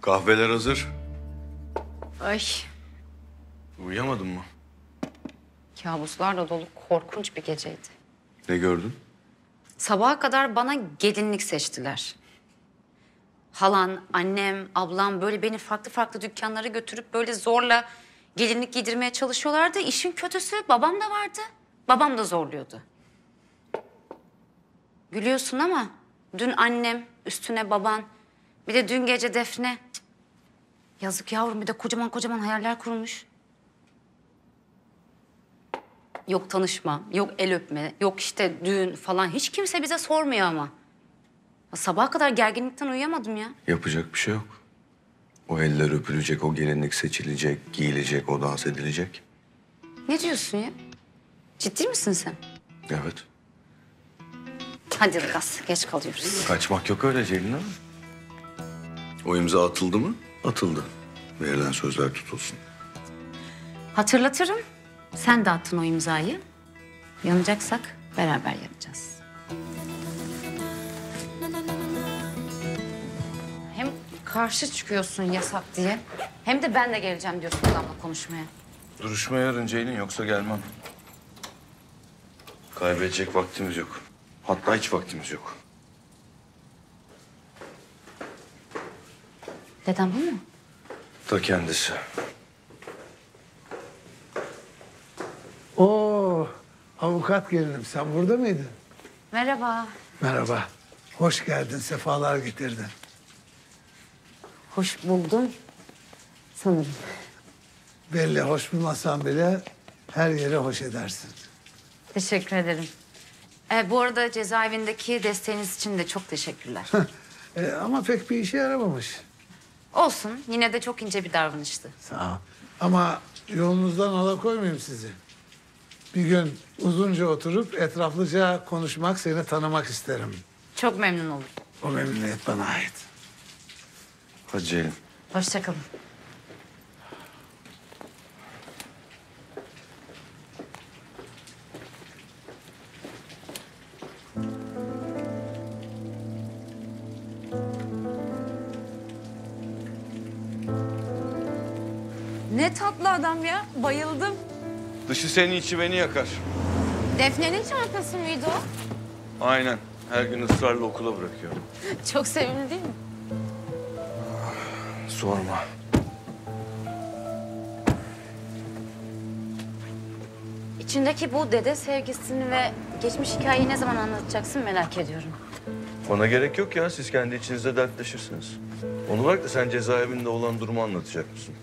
Kahveler hazır. Ay Uyuyamadın mı? kabuslarla dolu korkunç bir geceydi. Ne gördün? Sabaha kadar bana gelinlik seçtiler. Halan, annem, ablam böyle beni farklı farklı dükkanlara götürüp böyle zorla gelinlik giydirmeye çalışıyorlardı. İşin kötüsü babam da vardı. Babam da zorluyordu. Gülüyorsun ama dün annem, üstüne baban, bir de dün gece Defne. Cık. Yazık yavrum bir de kocaman kocaman hayaller kurmuş. Yok tanışma, yok el öpme, yok işte düğün falan. Hiç kimse bize sormuyor ama. Sabaha kadar gerginlikten uyuyamadım ya. Yapacak bir şey yok. O eller öpülecek, o gelinlik seçilecek, giyilecek, o dans edilecek. Ne diyorsun ya? Ciddi misin sen? Evet. Hadi Ilgaz, geç kalıyoruz. Kaçmak yok öyle Ceylin Hanım. O imza atıldı mı? Atıldı. Verilen sözler tutulsun. Hatırlatırım. Sen de attın o imzayı. Yanacaksak beraber yanacağız. Hem karşı çıkıyorsun yasak diye. Hem de ben de geleceğim diyorsun adamla konuşmaya. Duruşma yarın Ceylin yoksa gelmem. Kaybedecek vaktimiz yok. Hatta hiç vaktimiz yok. Dedem bu mu? Ta kendisi. Oo, avukat gelinim sen burada mıydın? Merhaba. Merhaba. Hoş geldin, sefalar getirdin. Hoş buldum. Sanırım. Belli hoş bulmasan bile her yere hoş edersin. Teşekkür ederim. Ee, bu arada cezaevindeki desteğiniz için de çok teşekkürler. E, ama pek bir işe yaramamış. Olsun. Yine de çok ince bir davranıştı. Sağ ol. Ama yolunuzdan alakoymayayım sizi. Bir gün uzunca oturup etraflıca konuşmak, seni tanımak isterim. Çok memnun oldum. O memnuniyet bana ait. Hadi Ceylin. Hoşçakalın. Ne tatlı adam ya. Bayıldım. Dışı seni içi beni yakar. Defne'nin çantası mıydı o? Aynen. Her gün ısrarla okula bırakıyorum. Çok sevimli değil mi? Sorma. İçindeki bu dede sevgisini ve geçmiş hikayeyi ne zaman anlatacaksın merak ediyorum. Bana gerek yok ya. Siz kendi içinizde dertleşirsiniz. Onu bırak da sen cezaevinde olan durumu anlatacak mısın?